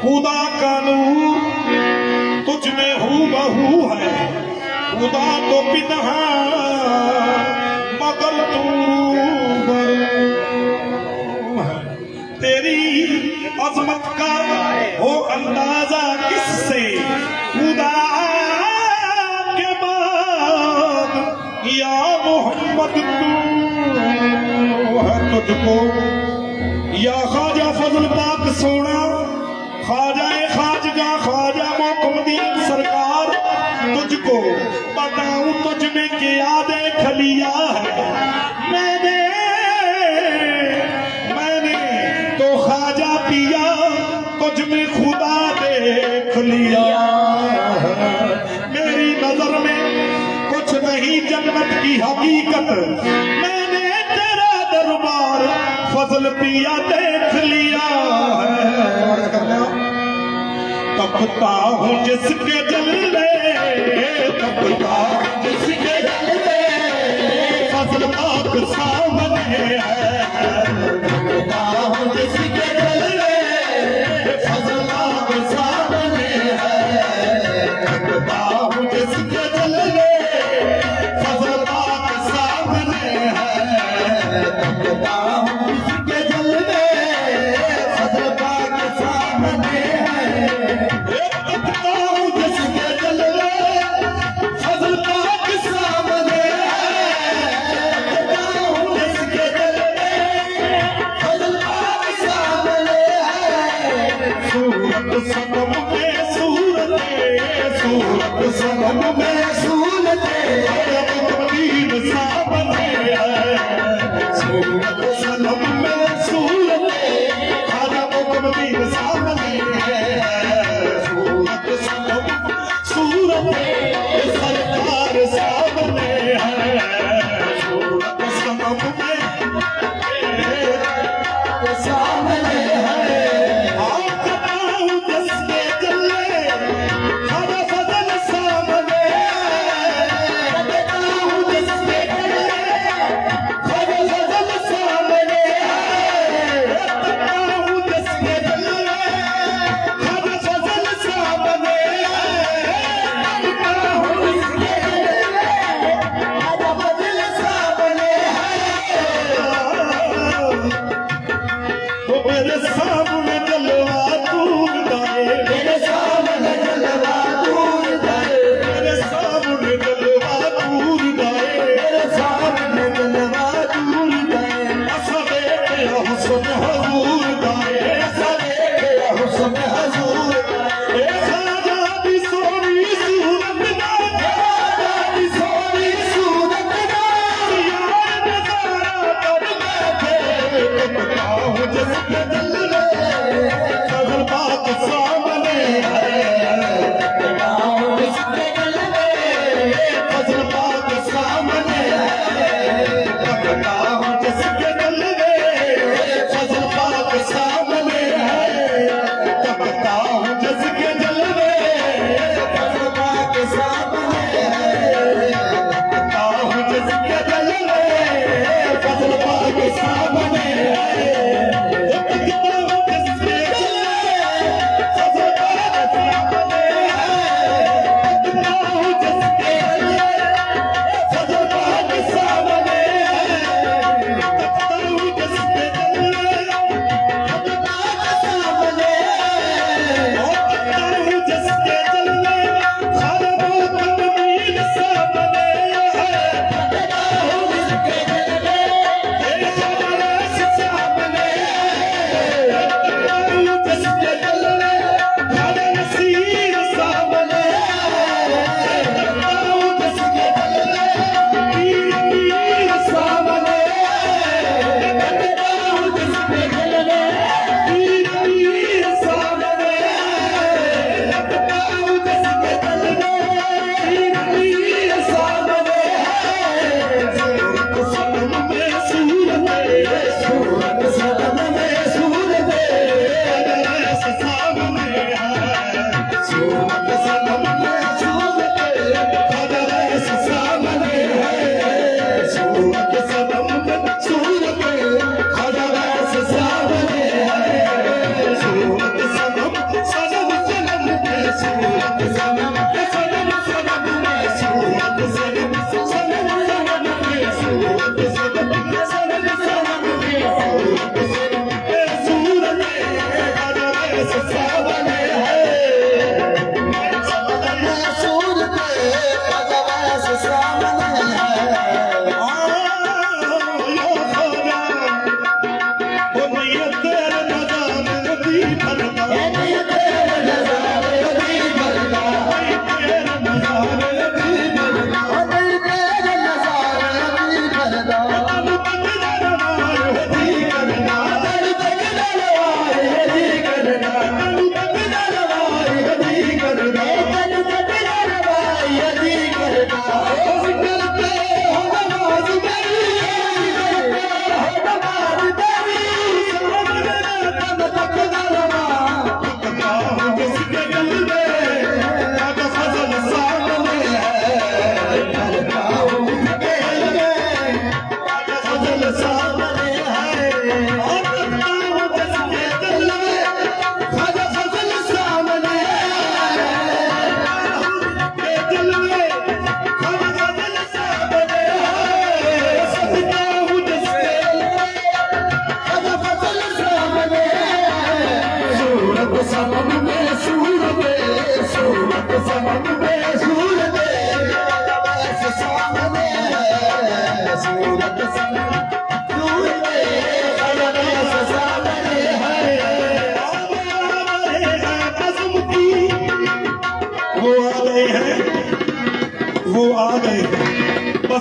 खुदा का नूर तुझ में हूँ बहू है। खुदा तो पिता मगर तू तेरी अजमत का हो अंदाज़ा किससे? तुझको या ख्वाजा फजल पाक सोना, ख्वाजा खाजगा ख्वाजा मोकुमदीन सरकार, तुझको बताऊँ तुझ में क्या देख लिया है। मैंने मैंने तो ख्वाजा पिया, तुझ में खुदा देख लिया मेरी नज़र में कुछ नहीं जन्नत की हकीकत। फजल पिया देख लिया है। तपता हूँ जिसके जलवे तपता जिसके में फ़सल पाक सामने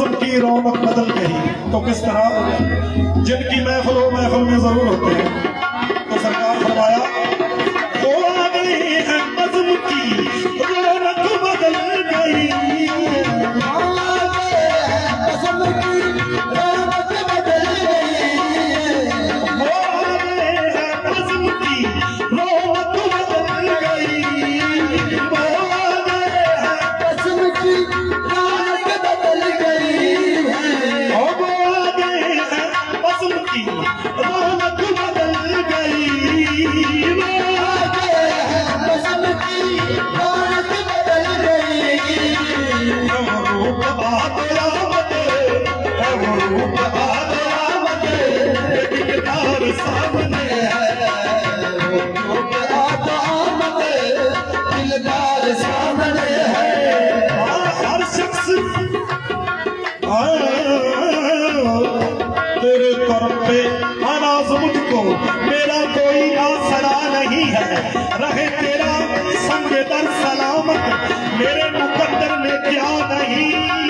सियासत की रौनक बदल गई। तो किस तरह? जिनकी महफिल हो महफिल में ज़रूर होते हैं। मेरा कोई आसरा नहीं है। रहे तेरा संग दर सलामत, मेरे मुकद्दर में क्या नहीं?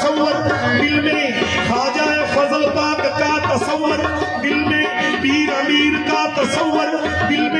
तस्वर दिल में खाजा फजल पाक का तस्वर दिल में पीर अमीर का तस्वर दिल में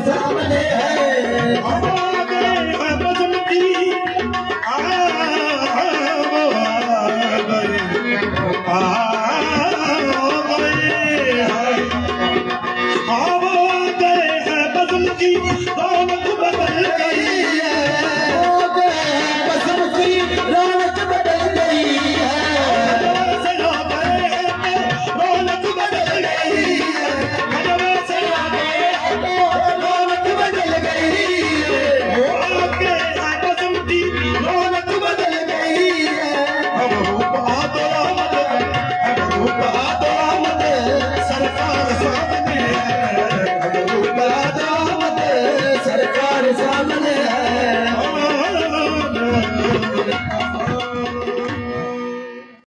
सामने है। आगे है